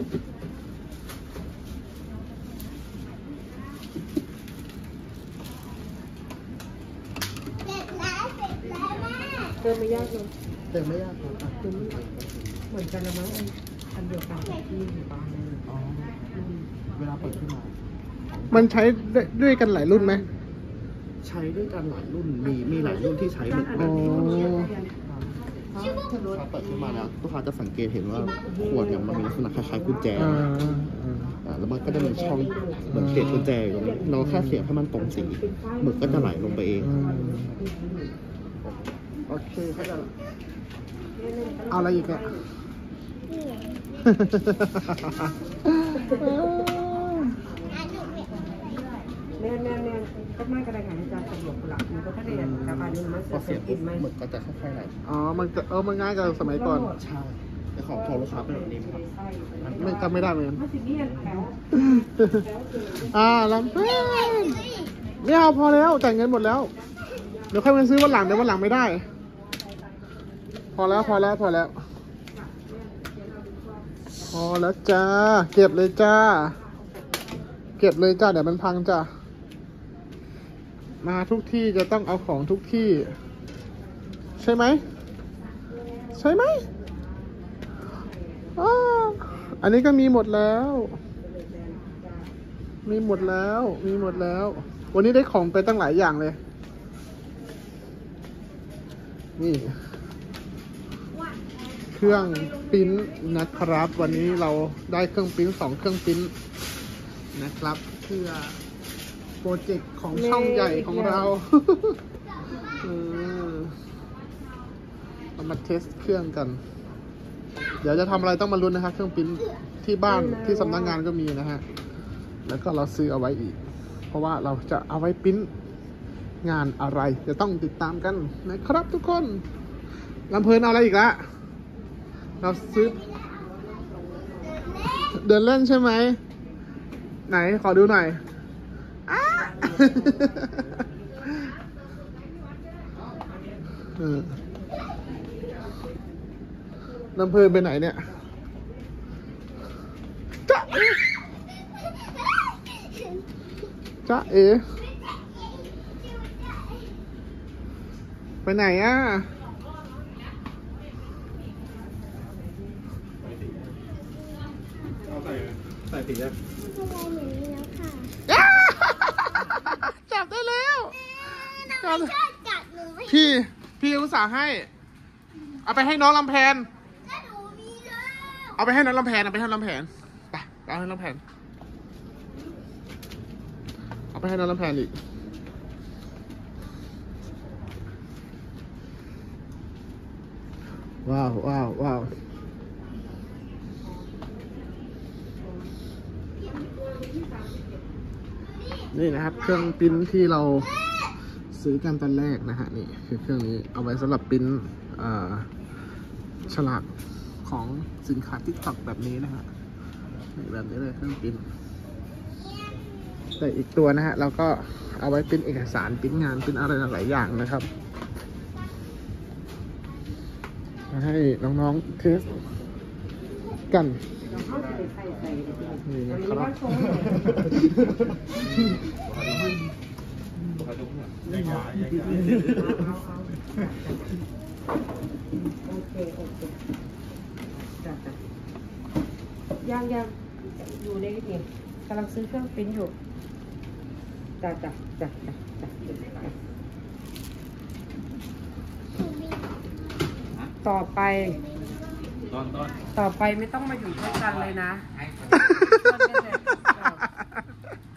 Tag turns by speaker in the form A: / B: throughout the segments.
A: เสร็จแล้วเสร็จแล้วแม่
B: เติมไม่ยากเลย
C: เติมไม่ยากครับอะ
B: เติมไม่ยากเหมือนกันละมั้งอันอันเดียวกันกับที่อยู่บ้านเลย
C: อ๋อเวลาเปิดขึ้นมา
D: มันใช้ได้ด้วยกันหลายรุ่นไหม
C: ใช้ด้วยกันหลายรุ่น มีมีหลายรุ่นที่ใช้เหมือน
D: อ๋
C: กัน
D: อ
C: ถ้าเปิดขึ้นมาแล้วลูกค้าจะสังเกตเห็นว่าขวดเนี่ยมันมีลักษณะคล้ายๆกุญแจ
D: อ่าอ่า
C: อ่าแล้วมันก็จะมีช่องเหมือนเสียบกุญแจอยู่ตรงนี้เราแค่เสียบให้มันตรงสีหมึกก็จะไหลลงไปเอง
D: อืมโอเคเข้าใจละเอาอะไรอีกอะ
A: นี่
B: แน่แน่แน่ก็ไม่กระไร กหลักมันก็ถ้าได้กลับมาดูมัน
C: พอ
B: จะ
C: เสียบ
B: กิ
C: ปุ๊
B: น
C: บ
B: ไหม
C: หมึกก็จะค่อยๆไหล
D: อ๋อ มันจะเออ มันง่ายกว่าสมัยก่อน
C: ใช่แต่ของของลูกค้าเป็นแบบนี้ครับ
D: ไม่จำไม่ได้เหมือนกัน
B: มันสิเงี้ยแถว
D: อ่าลำเพนไม่เอาพอแล้วจ่ายเงินหมดแล้ว เดี๋ยวค่อยมาซื้อวันหลังเดี๋ยววันหลังไม่ได้ พอแล้วพอแล้วพอแล้ว พอแล้วจ้า เก็บเลยจ้า เก็บเลยจ้าเดี๋ยวมันพังจ้า มาทุกที่จะต้องเอาของทุกที่ ใช่ไหม ใช่ไหมออันนี้ก็มีหมดแล้ว มีหมดแล้ว มีหมดแล้ว วันนี้ได้ของไปตั้งหลายอย่างเลย นี่ เครื่องปิ้นนะครับ วันนี้เราได้เครื่องปิ้นสองเครื่องปิ้นนะครับเพื่อ โปรเจกต์ของช่องใหญ่ของเราเออเรามาเทสเครื่องกัน เดี๋ยวจะทำอะไรต้องมาลุ้นนะครับเครื่องปริ้นที่บ้านที่สำนักงานก็มีนะฮะ แล้วก็เราซื้อเอาไว้อีก เพราะว่าเราจะเอาไว้ปริ้นงานอะไรจะต้องติดตามกันนะครับทุกคนลำเพลินเอาอะไรอีกละเราซื้อ เดินเล่นใช่ไหม ไหนขอดูหน่อย อ้าเออลำเพลินไปไหนเนี่ยจ๊ะเอ๋จ๊ะเอ๋ไปไหนอะ
C: ใส่สีได้
A: ทำไมหนูมีแล้วค่ะ
D: จับได้แล้ว
A: น้องไม่ชอบกัดหนูไม่
D: พี่พี่อุตส่าห์ให้ เอาไปให้น้องลำแพน
A: ถ้าหนูมีแล้ว
D: เอาไปให้น้องลำแพนเอาไปให้น้องลำแพนไปเอาให้น้องลำแพนเอาไปให้น้องลำแพนอีกว้าวว้าวว้าว นี่นะครับ เครื่องปริ้นที่เราซื้อกันตอนแรกนะฮะนี่คือเครื่องนี้เอาไว้สำหรับปริ้นฉลากของสินค้า TikTok แบบนี้นะฮะแบบนี้เลยเครื่องปริ้นแต่อีกตัวนะฮะเราก็เอาไว้ปริ้นเอกสารปริ้นงานปริ้นอะไรหลายอย่างนะครับให้น้องๆ test กัน
B: เขาจะไปใส่ใส่
D: นี่
B: อั
D: นะ
B: น
D: ค
B: นี้
D: รั
B: ว่า
D: บ
B: ทรงโอเคโอเคจัดจัดยังยังอยู่ในนี่กำลังซื้อเครื่องปริ้นอยู่จัดจัดจัดจัดจัดต่อไป ต่อไปไม่ต้องมาอยู่ด้วยกันเลยนะ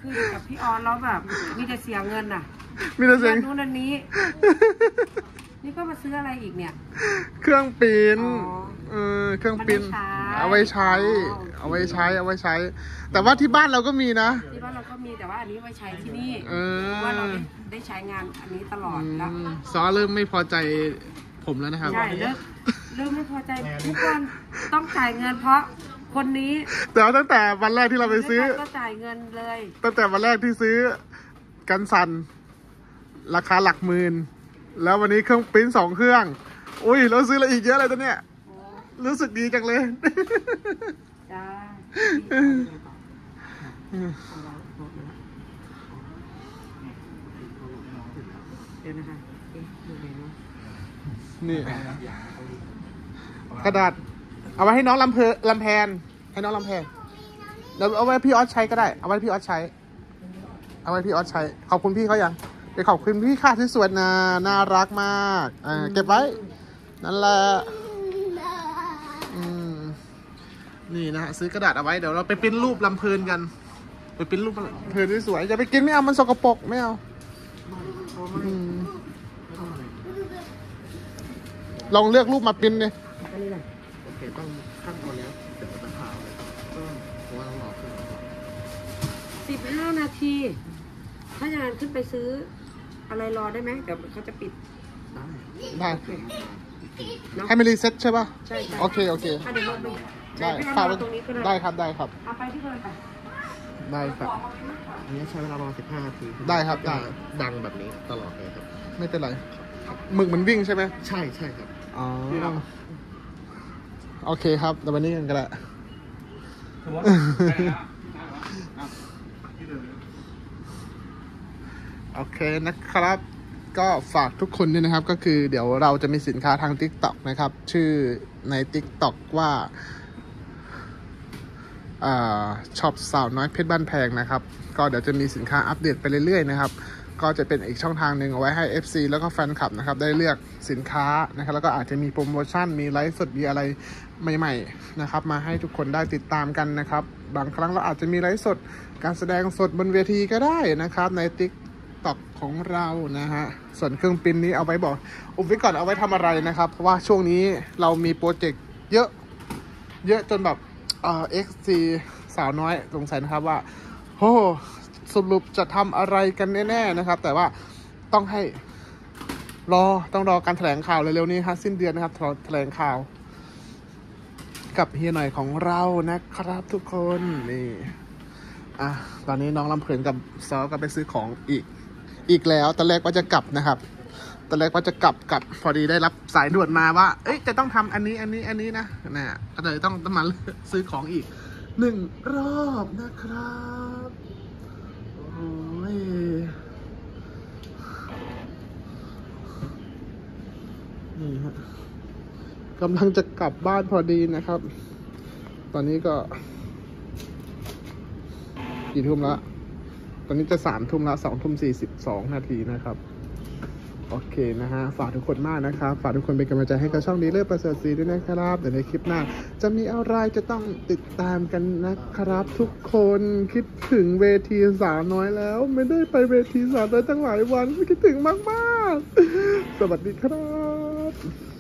B: คืออยู่กับพี่ออนแล้วแบบมีแต่เสียเงินน่ะ
D: มีแต่เสียง
B: อันนู้นอันนี้ นี่ก็มาซื้ออะไรอีกเนี่ย
D: เครื่องปริ้น
B: อ๋อ
D: เออเครื่องปริ้น
B: มัน
D: เอา
B: ไม่
D: ไว้
B: ใช้
D: ใช้
B: อ๋อ
D: เอาไว้ใช้ เอาไว้ใช้ แต่ว่าที่บ้านเราก็มีนะ
B: ที่บ้านเราก็มีแต่ว่าอันนี้ไว้ใช้ที่นี่
D: เออ
B: เพราะว่าเราได้ได้ใช้งานอันนี้ตลอดแล้ว
D: อืมซอเริ่มไม่พอใจผมแล้วนะครับ
B: ใช่เริ่ม เริ่มไม่พอใจทุกคนต้องจ่ายเงินเพราะคนนี้
D: แต่ว่าตั้งแต่วันแรกที่เราไปซื้อ
B: ก็จ่ายเงินเลย
D: ตั้งแต่วันแรกที่ซื้อกันสัน ราคาหลักหมื่นแล้ววันนี้เครื่องปริ้นสองเครื่อง อุ้ยเราซื้ออะไรอีกเยอะเลยตอนเนี้ยรู้สึกดีจังเลย
B: จจ้าเดี๋ยวนะคะเอ๊ะดูไหนเนาะ
D: นี่ กระดาษ เอาไว้ให้น้องลำเพอลำแพน ให้น้องลำแพนเดี๋ยวเอาไว้พี่ออสใช้ก็ได้ เอาไว้พี่ออสใช้ เอาไว้พี่ออสใช้ ขอบคุณพี่เขายังไปขอบคุณพี่ค่าที่สวยนะน่ารักมากอ่าเก็บไว้ นั่นแหละนี่นะฮะซื้อกระดาษเอาไว้เดี๋ยวเราไปปริ้นรูปลำเพลินกัน ไปปริ้นรูปเพลินที่สวยจะไปกินไม่เอามันสกปรกไม่เอาลองเลือกรูปมาปริ้นเลย
B: อันนี้แหละ
C: โอเคต้องขั้นตอนนี้เดี๋ยวจะพาเลยเพราะว่าต้องรอขึ้นมาก่อน
B: สิบห้านาที ถ้าอย่างนั้นขึ้นไปซื้ออะไรรอได้ไหมเดี๋ยวเขาจะปิด
C: ได้
D: ได้
B: เนาะ
D: ให้มันรีเซ็ตใช่ป่ะ
B: ใช่ใช่
D: โอเคโอเค
B: อะเดี๋ยวเราไป
D: ได้
B: ไป
D: ฝาก
B: ร
D: ไว้
B: อตรงนี้ก็ได้
D: ได้ครับได้ครับ
B: เอาไปที่เดินไป
D: ได้ครับ
C: อันนี้ใช้เวลาประมาณ15นาที
D: ได้ครับได้
C: ดังแบบนี้ตลอดเลยครับ
D: ไม่เป็นไรหมึกมันวิ่งใช่ไหม
C: ใช่ใช่ครับ
D: อ๋อ โอเคครับเดี๋ยววันนี้กันก็ได้โอเคนะครับ ก็ฝากทุกคนด้วยนะครับ ก็คือเดี๋ยวเราจะมีสินค้าทาง TikTok นะครับ ชื่อใน TikTok ว่าช็อปสาวน้อยเพชรบ้านแพงนะครับ ก็เดี๋ยวจะมีสินค้าอัปเดตไปเรื่อยๆนะครับ ก็จะเป็นอีกช่องทางหนึ่งเอาไว้ให้ FC แล้วก็แฟนคลับนะครับได้เลือกสินค้านะครับแล้วก็อาจจะมีโปรโมชั่นมีไลฟ์สดมีอะไรใหม่ๆนะครับมาให้ทุกคนได้ติดตามกันนะครับบางครั้งเราอาจจะมีไลฟ์สด การแสดงสดบนเวทีก็ได้นะครับใน t ิ k t o k ของเรานะฮะส่วนเครื่องปริ้นนี้เอาไว้บอกอุบไว้ก่อนเอาไว้ทำอะไรนะครับ เพราะว่าช่วงนี้เรามีโปรเจกต์เยอะเยอะจนแบบเอ่อ XC สาวน้อยสงสัยนะครับว่าโอ้ สรุปจะทำอะไรกันแน่ๆนะครับ แต่ว่าต้องให้รอต้องรอการแถลงข่าวเร็วๆนี้ครับสิ้นเดือนนะครับแถลงข่าว กับเฮียหน่อยของเรานะครับทุกคนนี่อะตอนนี้น้องลำเพลินกับซอก็ไปซื้อของอีก อีกแล้วตอนแรกว่าจะกลับนะครับตอนแรกว่าจะกลับกลับพอดีได้รับสายด่วนมาว่า เอ้ยจะต้องทำอันนี้อันนี้อันนี้นะนะก็เลยต้องต้องมาซื้อของอีกหนึ่งรอบนะครับโอ้ย นี่ฮะกำลังจะกลับบ้านพอดีนะครับ ตอนนี้ก็ กี่ทุ่มละ ตอนนี้จะสามทุ่มละสองทุ่มสี่สิบสองนาทีนะครับ โอเคนะฮะ ฝากทุกคนมากนะครับ ฝากทุกคนเป็นกำลังใจให้กับช่องดีเลิศประเสริฐศรีด้วยนะครับ เดี๋ยวในคลิปหน้า จะมีอะไรจะต้องติดตามกันนะครับ ทุกคนคิดถึงเวทีสาวน้อยแล้ว ไม่ได้ไปเวทีสาวน้อยตั้งหลายวันคิดถึงมาก ๆ สวัสดีครับ Thank you.